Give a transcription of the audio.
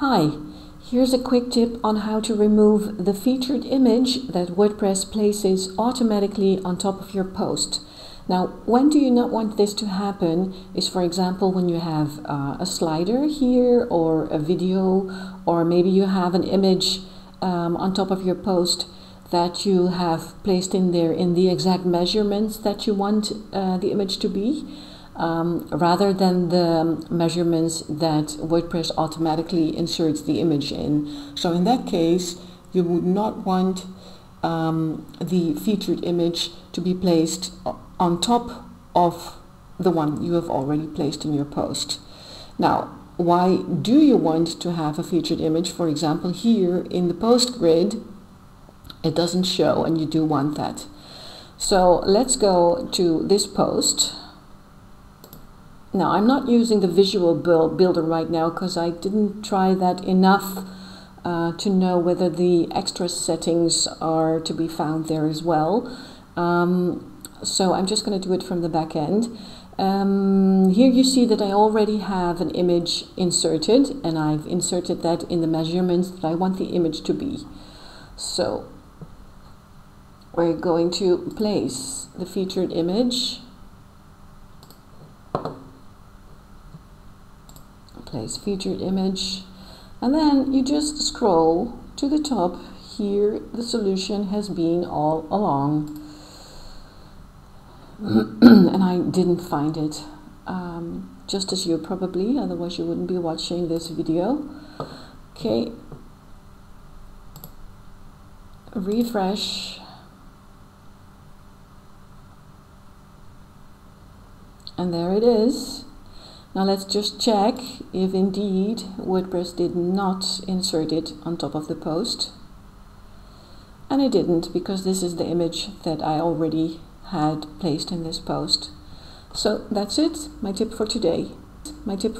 Hi, here's a quick tip on how to remove the featured image that WordPress places automatically on top of your post. Now, when do you not want this to happen is, for example, when you have uh, a slider here or a video, or maybe you have an image um, on top of your post that you have placed in there in the exact measurements that you want uh, the image to be um, rather than the measurements that WordPress automatically inserts the image in. So in that case, you would not want um, the featured image to be placed on top of the one you have already placed in your post. Now, why do you want to have a featured image? For example, here in the post grid, it doesn't show and you do want that. So let's go to this post now I'm not using the visual builder right now because I didn't try that enough uh, to know whether the extra settings are to be found there as well. Um, so I'm just going to do it from the back end. Um, here you see that I already have an image inserted and I've inserted that in the measurements that I want the image to be. So we're going to place the featured image place featured image. And then you just scroll to the top. Here the solution has been all along. And I didn't find it um, just as you probably otherwise you wouldn't be watching this video. Okay. Refresh. And there it is now let's just check if indeed WordPress did not insert it on top of the post. And it didn't because this is the image that I already had placed in this post. So that's it, my tip for today. My tip